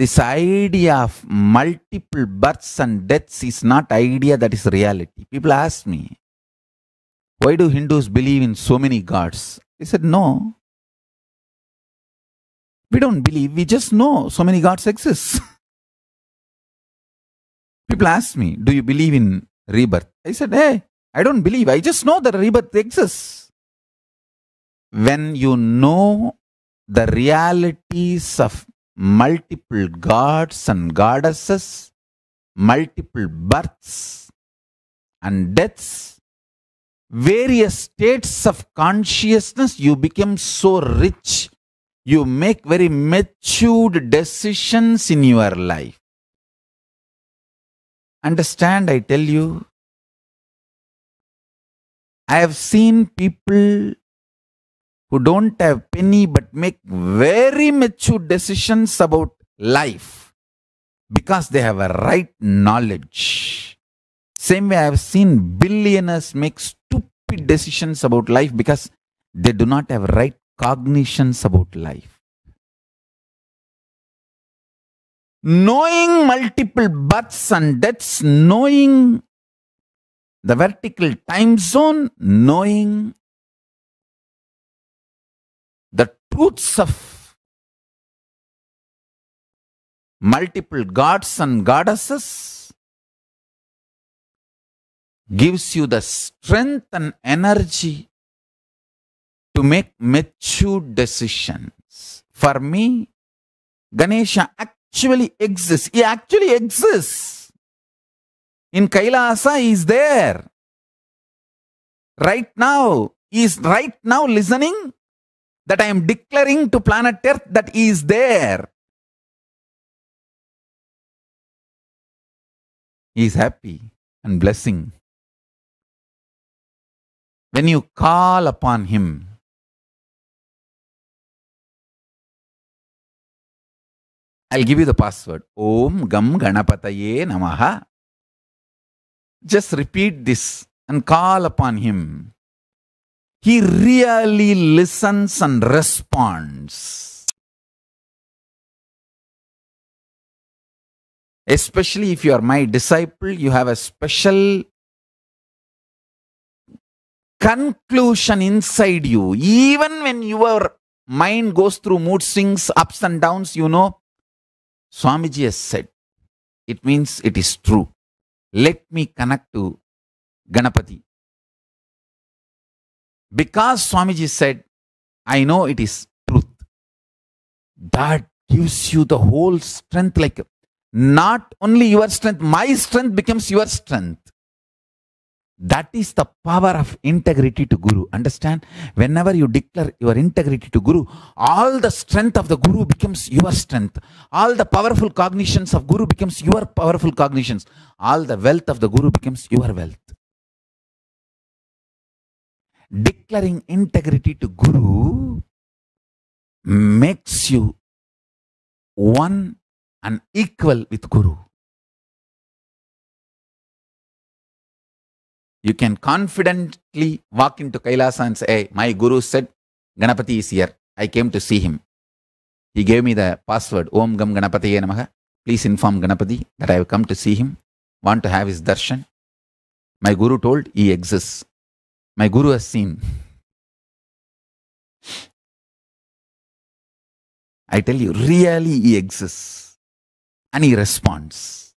this idea of multiple births and deaths is not idea that is reality. People ask me, why do Hindus believe in so many gods? I said, no. We don't believe, we just know so many gods exist. People ask me, do you believe in rebirth? I said, hey, I don't believe, I just know that rebirth exists. When you know the realities of multiple gods and goddesses, multiple births and deaths, various states of consciousness, you become so rich. You make very matured decisions in your life. Understand, I tell you, I have seen people who don't have penny but make very mature decisions about life because they have a right knowledge. Same way I have seen billionaires make stupid decisions about life because they do not have right cognitions about life. Knowing multiple births and deaths, knowing the vertical time zone, knowing truths of multiple gods and goddesses gives you the strength and energy to make mature decisions. For me, Ganesha actually exists. He actually exists. In Kailasa, he is there. Right now, he is right now listening that I am declaring to planet Earth that he is there. He is happy and blessing. When you call upon him, I'll give you the password. Om Gam Ganapataye Namaha. Just repeat this and call upon him. He really listens and responds. Especially if you are my disciple, you have a special conclusion inside you. Even when your mind goes through mood swings, ups and downs, you know, Swamiji has said, it means it is true. Let me connect to Ganapati. Because Swamiji said, I know it is truth. That gives you the whole strength, like not only your strength, my strength becomes your strength. That is the power of integrity to Guru. Understand? Whenever you declare your integrity to Guru, all the strength of the Guru becomes your strength. All the powerful cognitions of Guru becomes your powerful cognitions. All the wealth of the Guru becomes your wealth. Declaring integrity to Guru makes you one and equal with Guru. You can confidently walk into Kailasa and say, hey, my Guru said Ganapati is here. I came to see him. He gave me the password, Om Gam Ganapataye Namaha. Please inform Ganapati that I have come to see him, want to have his darshan. My Guru told he exists. My Guru has seen. I tell you, really he exists. And he responds.